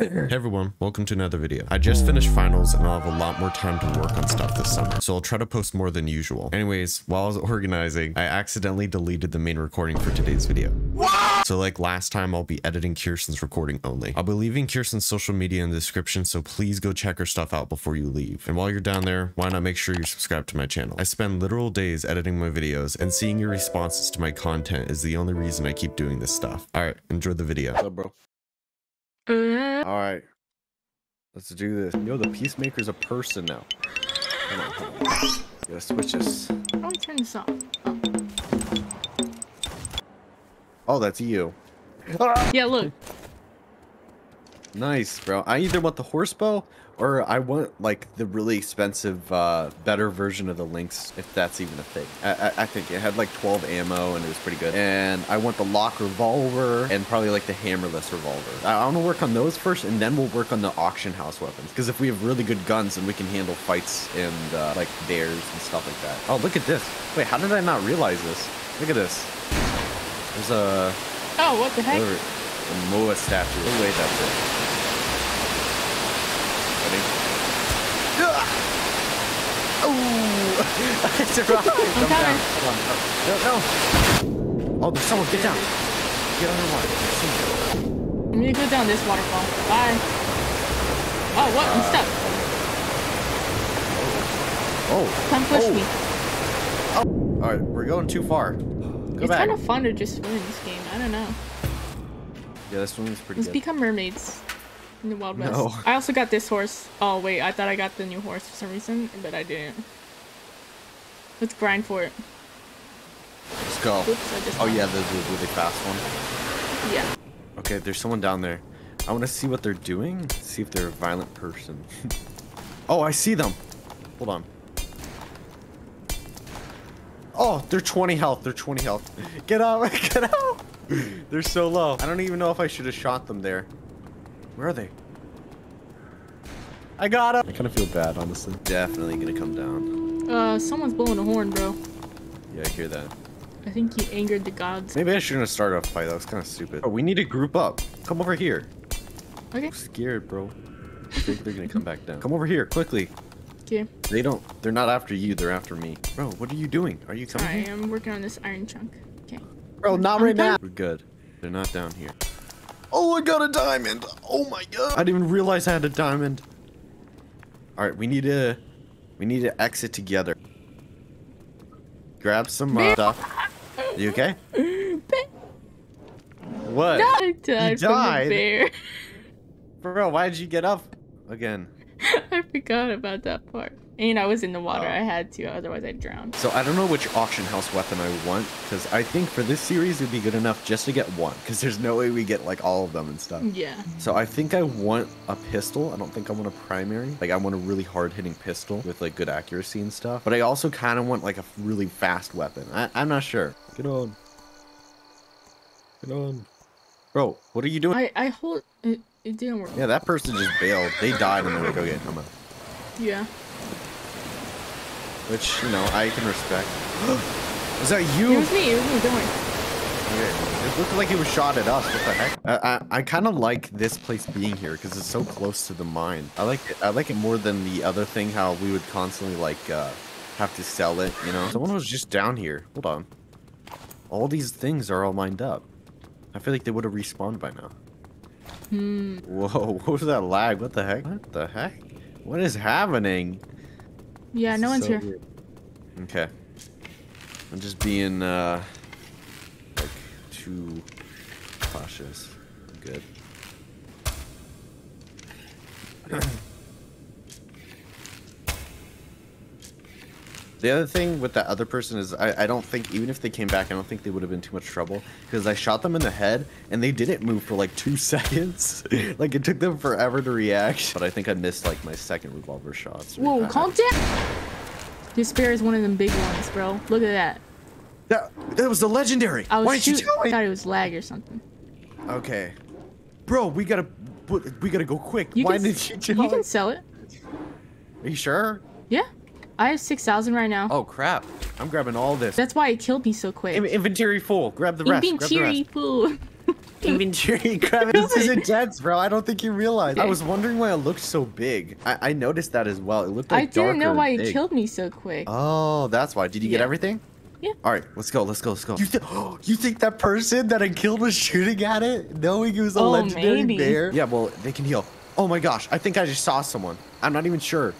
Hey everyone, welcome to another video. I just finished finals and I'll have a lot more time to work on stuff this summer, so I'll try to post more than usual. Anyways, while I was organizing, I accidentally deleted the main recording for today's video. So like last time, I'll be editing Kearsten's recording only. I'll be leaving Kearsten's social media in the description, so please go check her stuff out before you leave. And while you're down there, why not make sure you're subscribed to my channel? I spend literal days editing my videos, and seeing your responses to my content is the only reason I keep doing this stuff. Alright, enjoy the video. What's up, bro? Uh, All right, let's do this. Yo, the peacemaker's a person now. Hold on, hold on. Gotta switch this. how do I turn this off? Oh. Oh, that's you. Yeah, look. Nice, bro. I either want the horse bow or I want like the really expensive, uh, better version of the Lynx, if that's even a thing. I, I, I think it had like 12 ammo and it was pretty good. And I want the lock revolver and probably like the hammerless revolver. I, I want to work on those first and then we'll work on the auction house weapons. Because if we have really good guns, then we can handle fights and uh, like dares and stuff like that. Oh, look at this. Wait, how did I not realize this? Look at this. There's a, Oh, what the heck? a Moa statue. Oh, wait, that's it. Ready? Oh! I survived. I'm Jump down. coming. No, no. Oh, there's someone. Get down. Get underwater. I'm gonna go down this waterfall. Bye. Oh, what? I'm stuck. Oh. Come push oh. me. Oh. All right, we're going too far. Go It's back. kind of fun to just swim in this game. I don't know. Yeah, this one is pretty Let's good. become mermaids in the Wild West. No. I also got this horse. Oh, wait. I thought I got the new horse for some reason, but I didn't. Let's grind for it. Let's go. Oops, Oh yeah, there's a really fast one. Yeah. Okay, there's someone down there. I want to see what they're doing. See if they're a violent person. oh, I see them. Hold on. Oh, they're 20 health. They're 20 health. Get out. Get out. They're so low. I don't even know if I should have shot them there. Where are they? I got him. I kind of feel bad, honestly. Definitely gonna come down. Uh, someone's blowing a horn, bro. Yeah, I hear that. I think you angered the gods. Maybe I shouldn't have started a fight. That was kind of stupid. Oh, we need to group up. Come over here. Okay. I'm scared, bro. I think they're gonna come back down. Come over here, quickly. Okay. They don't. They're not after you. They're after me. Bro, what are you doing? Are you coming? I'm working on this iron chunk. Okay. Bro, not I'm right now. We're good. They're not down here. Oh, I got a diamond. Oh my god. I didn't even realize I had a diamond. All right, we need to. We need to exit together. Grab some uh, stuff. You okay? What? No, I died from died? the bear. Bro, why did you get up again? I forgot about that part. And I was in the water. Oh. I had to, otherwise I'd drown. So I don't know which auction house weapon I want because I think for this series it would be good enough just to get one because there's no way we get like all of them and stuff. Yeah. So I think I want a pistol. I don't think I want a primary. Like I want a really hard hitting pistol with like good accuracy and stuff. But I also kind of want like a really fast weapon. I I'm not sure. Get on. Get on. Bro, what are you doing? I I hold it. It didn't work. Yeah, that person just bailed. They died and they're like, okay, come on. Yeah. Which, you know, I can respect. Was that you? It was me. It was me. Don't worry. Okay. It looked like it was shot at us. What the heck? I I, I kind of like this place being here because it's so close to the mine. I like it. I like it more than the other thing. How we would constantly like uh, have to sell it. You know. Someone was just down here. Hold on. All these things are all lined up. I feel like they would have respawned by now. Hmm. Whoa! What was that lag? What the heck? What the heck? What is happening? Yeah. This No one's so here. weird. Okay. I'm just being uh like too cautious. Good. The other thing with that other person is I, I don't think even if they came back I don't think they would have been too much trouble because I shot them in the head and they didn't move for like two seconds like it took them forever to react but I think I missed like my second revolver shots Whoa! I- Calm down. This bear is one of them big ones, bro. Look at that. That, that was the legendary. I was Why didn't you shoot- tell me? thought it was lag or something. Okay, bro, we gotta, we gotta go quick. You Why can, didn't s- you tell you can sell it. Are you sure? Yeah. I have six thousand right now. Oh crap! I'm grabbing all this. That's why it killed me so quick. In- inventory full. Grab the rest. Grab the Inventory rest. fool. Inventory crap. This is intense, bro. I don't think you realize. I was wondering why it looked so big. I, I noticed that as well. It looked like I didn't know why and you big. killed me so quick. Oh, that's why. Did you get everything? Yeah. All right, let's go. Let's go. Let's go. You, th- you think that person that I killed was shooting at it, knowing it was a Oh, legendary maybe. bear? Yeah. Well, they can heal. Oh my gosh! I think I just saw someone. I'm not even sure.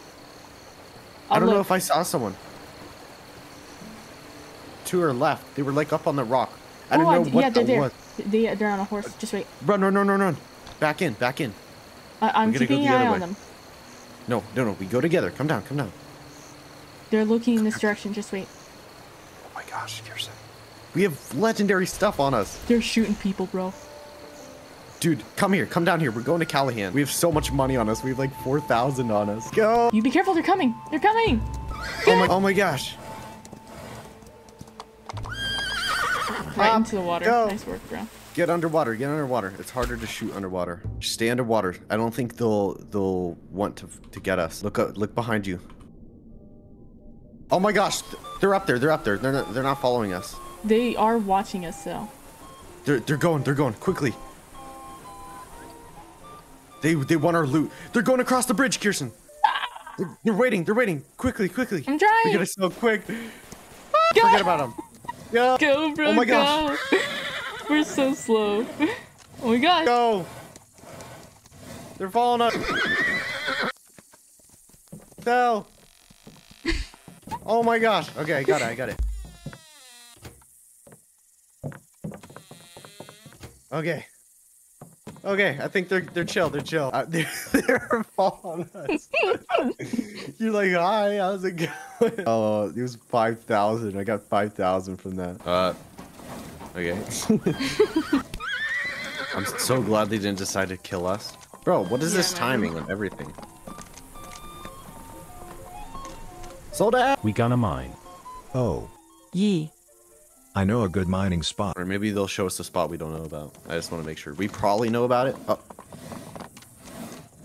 I I'll don't oh, know if I saw someone. Two are left. They were like up on the rock. I oh, don't know d- what yeah, they're that there. was. They, they're on a horse. Just wait. Run, run, run, run, run. Back in, back in. I, I'm We gotta go keeping the an eye other on way. them. No, no, no. We go together. Come down, come down. They're looking in this direction. Just wait. Oh my gosh, Kearsten. We have legendary stuff on us. They're shooting people, bro. Dude, come here. Come down here. We're going to Callahan. We have so much money on us. We have like 4,000 on us. Go. You be careful. They're coming. They're coming. Oh my, oh my gosh. Right Up, into the water. go. Nice work, bro. Get underwater. Get underwater. It's harder to shoot underwater. Stay underwater. I don't think they'll they'll want to to get us. Look up, look behind you. Oh my gosh. They're up there. They're up there. They're not they're not following us. They are watching us, though. They're they're going. They're going quickly. They they want our loot. They're going across the bridge, Kearsten. They're, they're waiting. They're waiting. Quickly, quickly. I'm trying. We gotta so quick. Go, Forget about them. Go. go, bro. Oh my gosh. Go. We're so slow. Oh my gosh. Go. They're falling up. Fell. Oh my gosh. Okay, I got it. I got it. Okay. Okay, I think they're they're chill. They're chill. Uh, they're, they're following us. You're like, hi, how's it going? Oh, it was five thousand. I got five thousand from that. Uh, okay. I'm so glad they didn't decide to kill us. Bro, what is Yeah, this man. timing on everything? Sold out. We gonna mine. Oh, Yee. I know a good mining spot. Or maybe they'll show us a spot we don't know about. I just want to make sure. We probably know about it. Oh.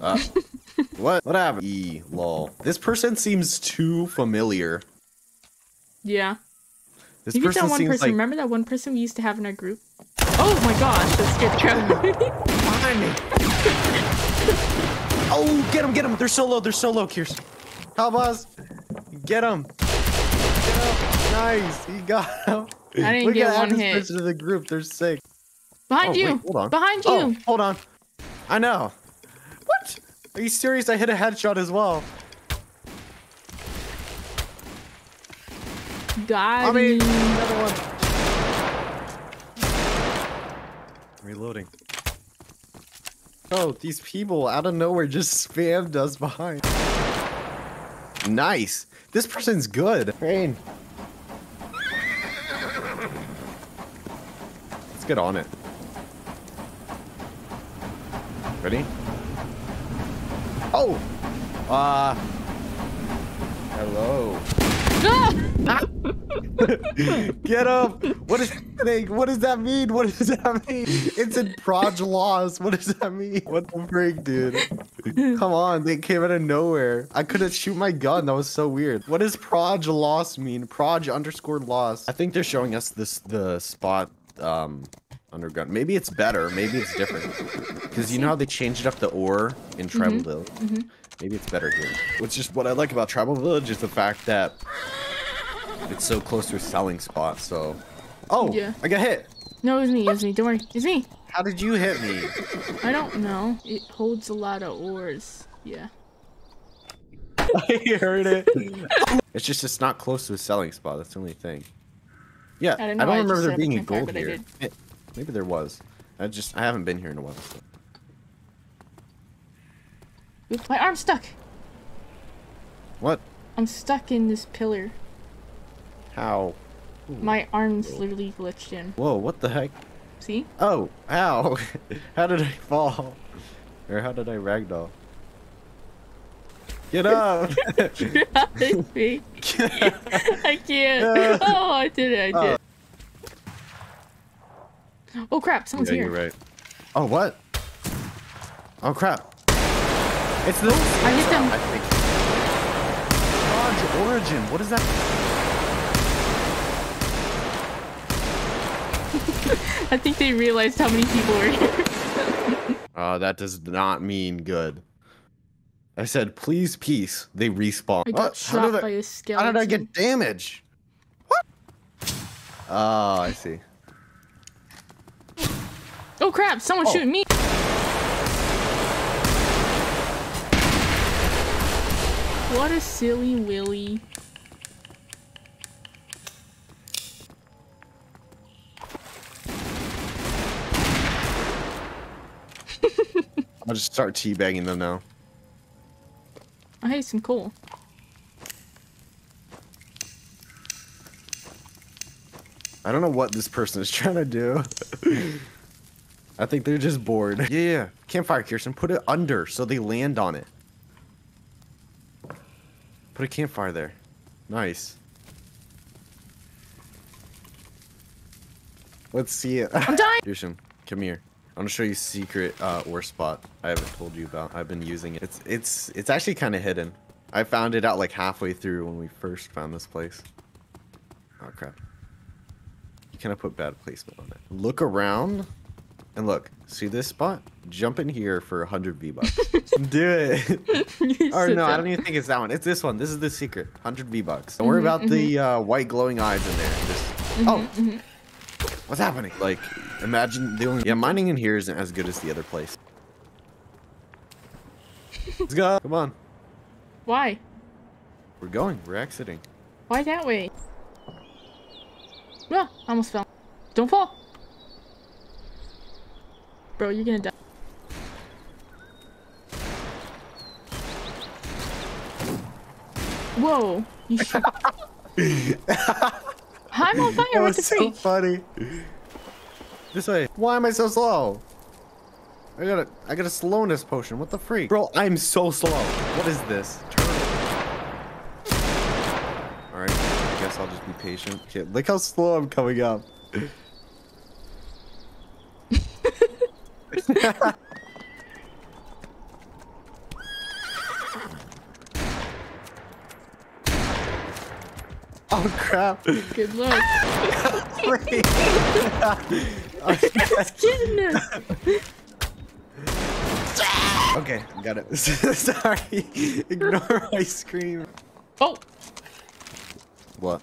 Uh, what? What happened? E, lol. This person seems too familiar. Yeah. This You get person that one seems person. like. Remember that one person we used to have in our group? Oh my gosh, that scared the crap out of me. Behind me. oh, get him, get him. They're so low. They're so low, Kearsten. Help us. Get him. Get him. Nice. He got him. I didn't we get gotta add one this hit. person to the group. They're sick. Behind Oh, you. wait, hold on. Behind oh, you. Oh, hold on. I know. What? Are you serious? I hit a headshot as well. Got I mean, another one. Reloading. Oh, these people out of nowhere just spammed us behind. Nice. This person's good. Rain. Let's get on it. Ready? Oh! Uh. Hello. Get up! What is happening? What does that mean? What does that mean? It's in proj loss. What does that mean? What the freak, dude? Come on, they came out of nowhere. I couldn't shoot my gun. That was so weird. What does proj loss mean? Proj underscore loss. I think they're showing us this the spot um underground. Maybe it's better. Maybe it's different. Because you know how they changed up the ore in Tribal Village. Maybe it's better here. Which is what I like about Tribal Village is the fact that it's so close to a selling spot. So, oh, Yeah. I got hit. No, it was me. It was me. Don't worry. It's me. How did you hit me? I don't know. It holds a lot of ores. Yeah. I heard it. it's just it's not close to a selling spot. That's the only thing. Yeah, I, didn't don't I remember there being a gold here. Eh, Maybe there was. I just I haven't been here in a while. So. My arm's stuck. What? I'm stuck in this pillar. How? My arm's literally glitched in. Whoa! What the heck? See? Oh! Ow! how did I fall? Or how did I ragdoll? Get up! It's me. I can't. Oh, I did it. I did. Oh crap! Someone's yeah, here. you're right. Oh what? Oh crap! It's the. I hit them. I think. Dodge origin. What is that? I think they realized how many people were here. Uh, that does not mean good. I said, please, peace. They respawn. I got? How shot did I- by a How did I get damage? What? Oh, I see. Oh crap! Someone's Oh. shooting me. What a silly willy. I'll just start teabagging them now. I hate some coal. I don't know what this person is trying to do. I think they're just bored. Yeah, yeah. Campfire, Kearsten. Put it under so they land on it. Put a campfire there. Nice. Let's see it. I'm dying. Kearsten, come here. I'm gonna show you a secret uh, ore spot I haven't told you about. I've been using it. It's it's it's actually kind of hidden. I found it out like halfway through when we first found this place. Oh crap. You kind of put bad placement on it. Look around and look. See this spot? Jump in here for 100 V-Bucks. Do it. You or no, I don't even think it's that one. It's this one. This is the secret. 100 V-Bucks. Don't worry about the uh, white glowing eyes in there. Just... Oh! What's happening? Like, imagine the only... Yeah, mining in here isn't as good as the other place. Let's go. Come on. Why? We're going. We're exiting. Why that way? Ah, I almost fell. Don't fall. Bro, you're gonna die. Whoa, you should. I'm on fire. That What was the so freak? funny. This way. Why am I so slow? I got a I got a slowness potion. What the freak? Bro, I'm so slow. What is this? Turtle. Alright, I guess I'll just be patient. Okay, look how slow I'm coming up. oh crap. Good luck. Freak. Kidding us. Okay, got it. Sorry. Ignore my scream. Oh, What?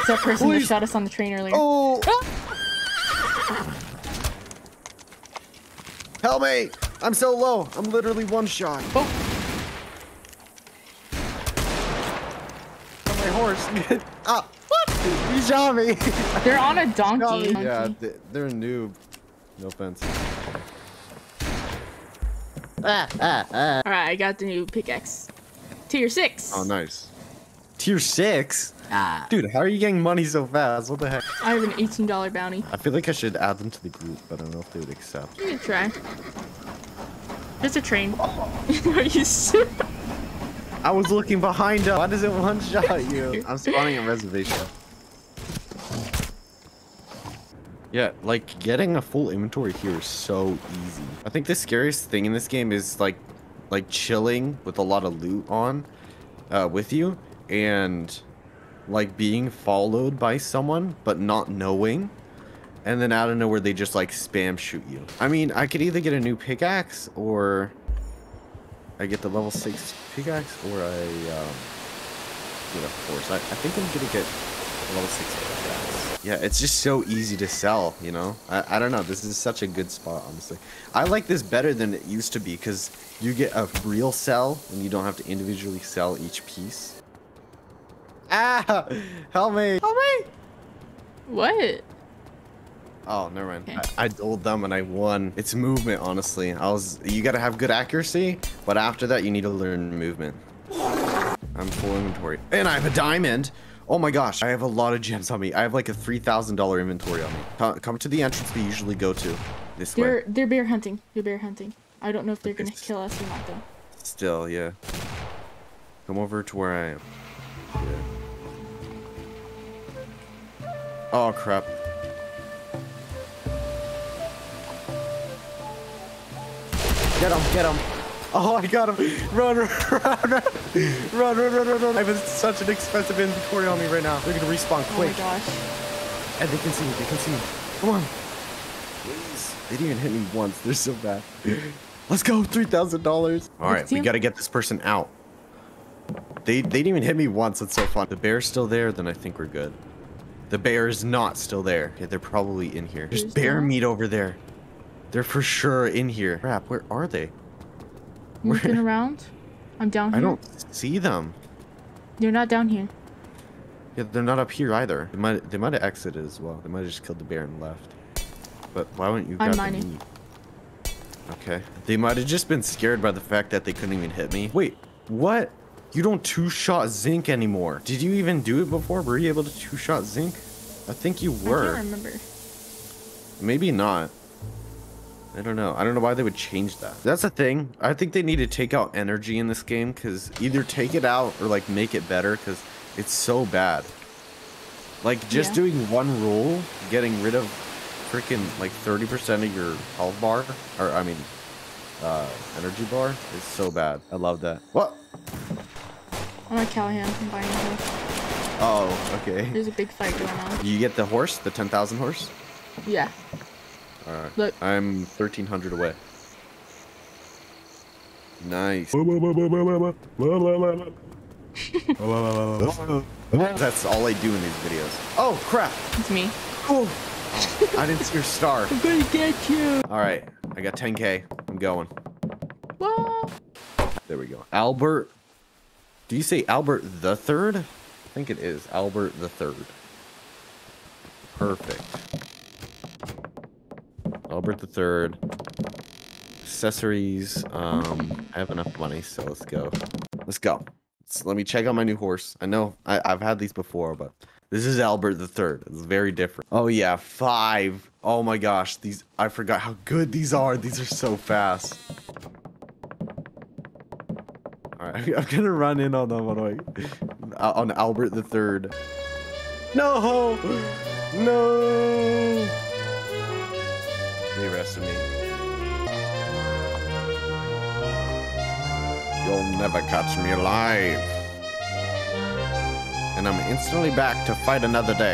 it's that person that shot us on the train earlier. Oh! Ah! Help me! I'm so low. I'm literally one shot. Oh, On my horse. ah! What? You shot me. they're on a donkey. Yeah, donkey. they're a noob. No offense. Ah, ah, ah. Alright, I got the new pickaxe. Tier 6. Oh, nice. Tier six. Ah. Dude, how are you getting money so fast? What the heck? I have an $18 bounty. I feel like I should add them to the group, but I don't know if they would accept. You can try. There's a train. Are you serious? I was looking behind us. Why does it one shot you? I'm spawning a reservation. Yeah, like getting a full inventory here is so easy. I think the scariest thing in this game is like like chilling with a lot of loot on uh, with you and like being followed by someone but not knowing and then out of nowhere they just like spam shoot you. I mean, I could either get a new pickaxe or I get the level 6 pickaxe or I um, get a force. I, I think I'm gonna get a level 6 pickaxe. Yeah, it's just so easy to sell, you know? I, I don't know, this is such a good spot, honestly. I like this better than it used to be because you get a real sell and you don't have to individually sell each piece. Ah! Help me! Help me! What? Oh, never mind. Okay. I, I doled them and I won. It's movement, honestly. I was. You gotta have good accuracy, but after that, you need to learn movement. I'm full inventory, and I have a diamond. Oh my gosh, I have a lot of gems on me. I have like a three thousand dollar inventory on me. Come, come to the entrance we usually go to. This way. They're they're bear hunting. They're bear hunting. I don't know if they're gonna kill us or not though. Still, yeah. Come over to where I am. Yeah. Oh crap. Get him, get him. Oh, I got him. Run, run, run, run, run, run, run, run. I have such an expensive inventory on me right now. They're gonna respawn quick. Oh my gosh. And they can see me, they can see me. Come on. Please. They didn't even hit me once. They're so bad. Let's go, $3,000. All right, we gotta get this person out. They, they didn't even hit me once. That's so fun. The bear's still there, then I think we're good. The bear is not still there. Yeah, they're probably in here. There's, bear meat over there. They're for sure in here. Crap, where are they? Moving around. I'm down here. I don't see them. They're not down here. Yeah, they're not up here either. They might they might have exited as well. They might have just killed the bear and left. But why wouldn't you I'm grab the mining. Okay. They might have just been scared by the fact that they couldn't even hit me. Wait, what? You don't two-shot zinc anymore. Did you even do it before? Were you able to two-shot zinc? I think you were. I can't remember. Maybe not. I don't know. I don't know why they would change that. That's the thing. I think they need to take out energy in this game because either take it out or like make it better because it's so bad. Like just Yeah. doing one rule, getting rid of freaking like 30% of your health bar, or I mean, uh, energy bar is so bad. I love that. What? I'm at Callahan. I'm buying a. Oh, okay. There's a big fight going on. You get the horse, the 10,000 horse? Yeah. All right. Look. I'm 1300 away. Nice. That's all I do in these videos. Oh, crap. It's me. Oh, I didn't see your star. I'm gonna get you. All right. I got 10K. I'm going. What? There we go. Albert. Do you say Albert the third? I think it is Albert the third. Perfect. Albert the third. Accessories. Um, I have enough money, so let's go. Let's go. Let's- let me check out my new horse. I know I, I've had these before, but this is Albert the third. It's very different. Oh yeah, five. Oh my gosh, these I forgot how good these are. These are so fast. All right, I'm gonna run in on them on uh, on Albert the Third. No, no. They arrested me. You'll never catch me alive. And I'm instantly back to fight another day.